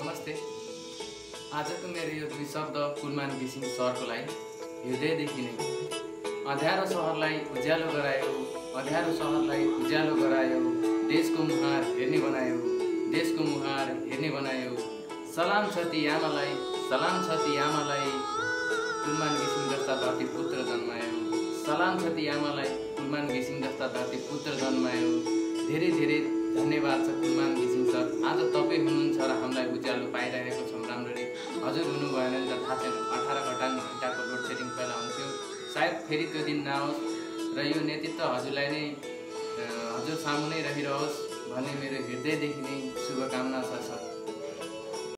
नमस्ते। आजको मेरो यो दुई शब्द कुलमान घिसिङ सरको लागि हृदयदेखि नै अँध्यारो सहरलाई उज्यालो गरायो अँध्यारो सहरलाई उज्यालो गरायो देशको मुहार हेर्ने बनायो देशको मुहार हेर्ने बनायो। सलाम छ ती आमालाई सलाम छ ती आमालाई कुलमान घिसिङ जस्ता धरती पुत्र जन्मायो। सलाम छ ती आमालाई कुलमान घिसिङ जस्ता धरती पुत्र जन्मायो। धेरै धेरै धन्यवाद छ कुलमान घिसिङ सर। हजुर हुनु भएन भने त थाहा छैन अठार घन्टा घन्टाको लोड सेडिङ पहिला हुन्थ्यो। सायद फेरि त्यो दिन नआओस् र यो नेतृत्व हजुरलाई नै हजुर सामुनै रहिरहोस् भन्ने मेरो हृदयदेखि नै शुभकामना छ